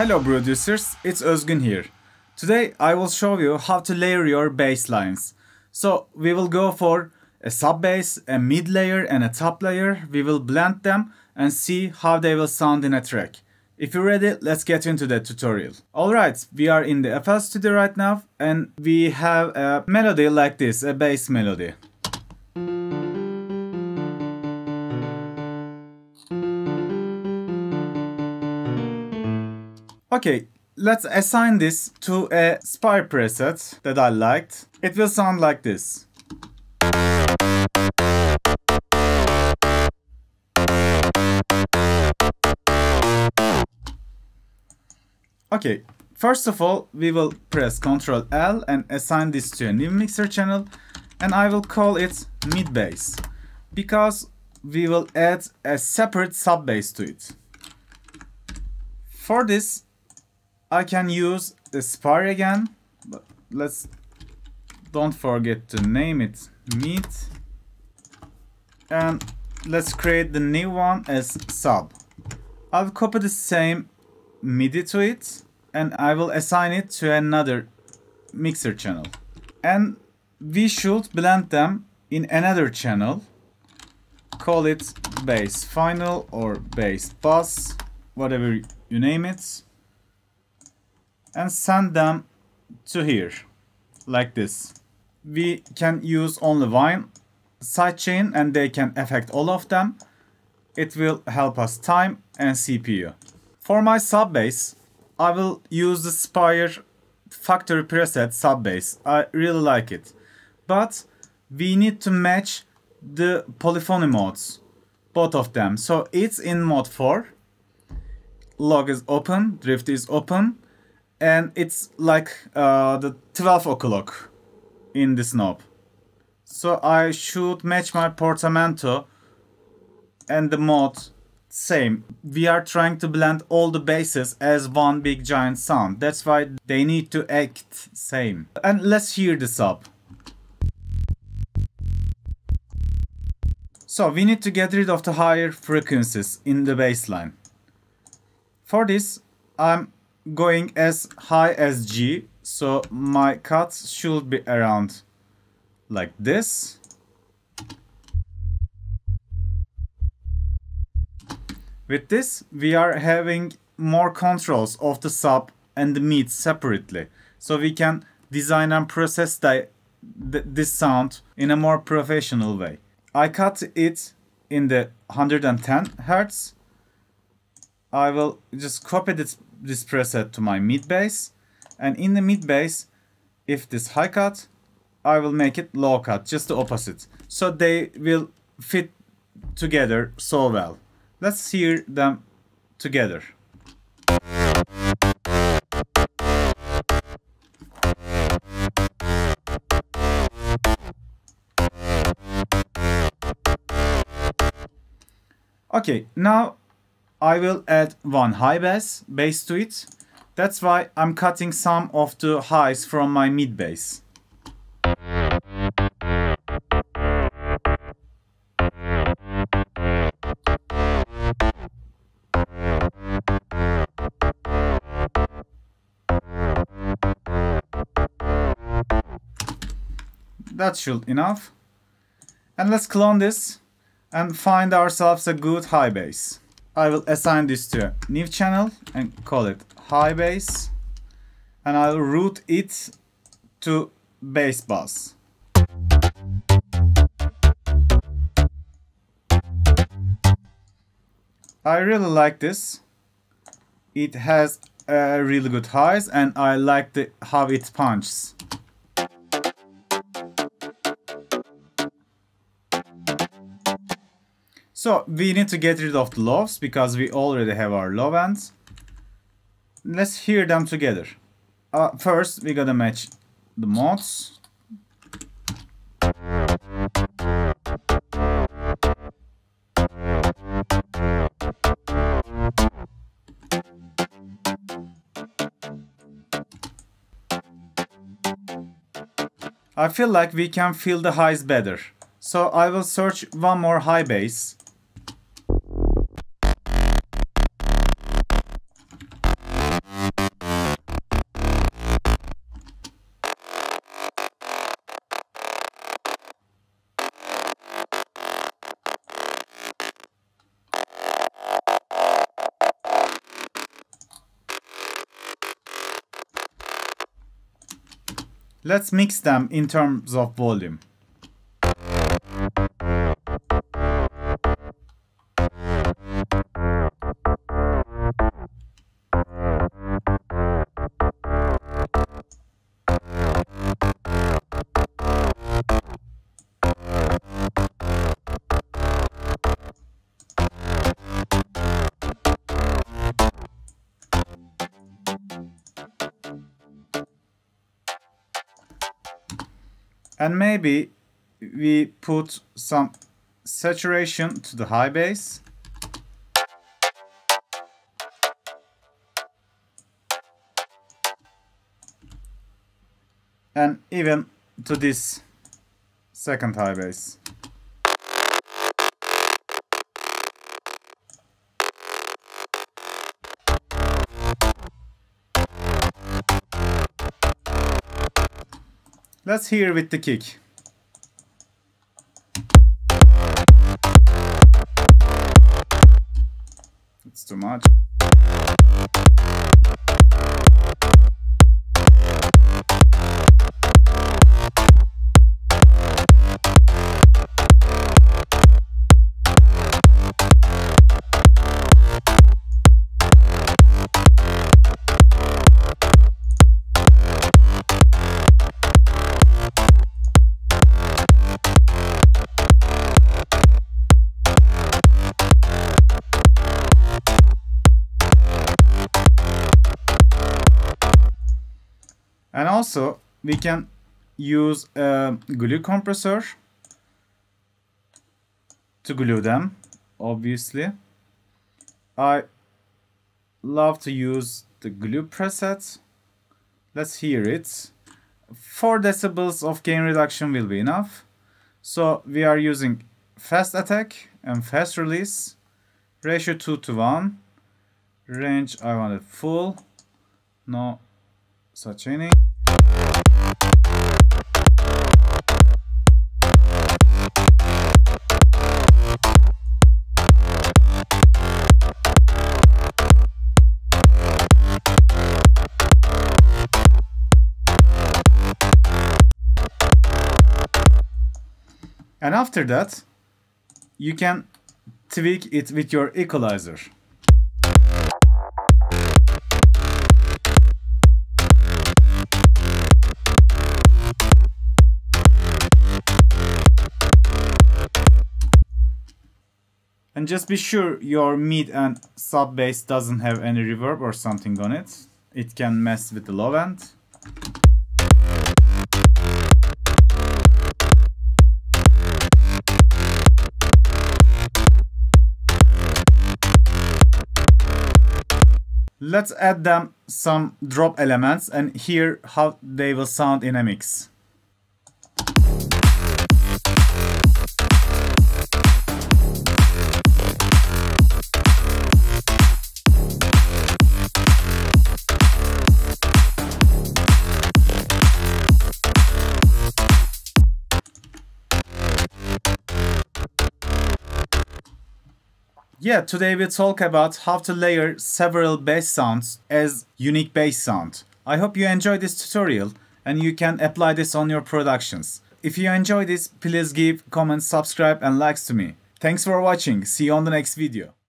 Hello producers, it's Özgün here. Today I will show you how to layer your bass lines. So we will go for a sub bass, a mid layer and a top layer. We will blend them and see how they will sound in a track. If you're ready, let's get into the tutorial. Alright, we are in the FL Studio right now and we have a melody like this, a bass melody. Okay, let's assign this to a Spire preset that I liked. It will sound like this. Okay, first of all, we will press Ctrl L and assign this to a new mixer channel and I will call it mid bass because we will add a separate sub bass to it. For this, I can use the Spire again, but let's don't forget to name it mid and let's create the new one as sub. I'll copy the same MIDI to it and I will assign it to another mixer channel. And we should blend them in another channel. Call it bass final or bass bus, whatever you name it. And send them to here, like this. We can use only one sidechain and they can affect all of them. It will help us time and CPU. For my sub bass, I will use the Spire factory preset sub bass. I really like it. But we need to match the polyphony modes, both of them. So it's in mode 4. Log is open, drift is open, and it's like uh, the 12 o'clock in this knob. So I should match my portamento and the mod same. We are trying to blend all the basses as one big giant sound. That's why they need to act same. And let's hear this up. So we need to get rid of the higher frequencies in the bass line. For this, I'm going as high as G, so my cuts should be around like this. With this, we are having more controls of the sub and the mid separately. So we can design and process the, the, this sound in a more professional way. I cut it in the 110 Hertz. I will just copy this, this preset to my mid bass. And in the mid bass, if this high cut, I will make it low cut, just the opposite. So they will fit together so well. Let's hear them together. Okay, now I will add one high bass bass to it. That's why I'm cutting some of the highs from my mid bass. that should enough. And let's clone this and find ourselves a good high bass. I will assign this to a new channel and call it high bass. And I'll route it to bass bus. I really like this. It has uh, really good highs and I like the how it punches. So we need to get rid of the lows because we already have our low ends. Let's hear them together. Uh, first, we gotta match the mods. I feel like we can feel the highs better. So I will search one more high bass. Let's mix them in terms of volume. And maybe we put some saturation to the high bass. And even to this second high bass. Let's hear with the kick. It's too much. And also we can use a glue compressor to glue them, obviously. I love to use the glue preset. Let's hear it. 4 decibels of gain reduction will be enough. So we are using fast attack and fast release. Ratio 2 to 1. Range I want it full. No such any. And after that, you can tweak it with your equalizer. And just be sure your mid and sub bass doesn't have any reverb or something on it. It can mess with the low end. Let's add them some drop elements and hear how they will sound in a mix. Yeah, today we talk about how to layer several bass sounds as unique bass sound. I hope you enjoy this tutorial and you can apply this on your productions. If you enjoy this, please give, comment, subscribe and likes to me. Thanks for watching. See you on the next video.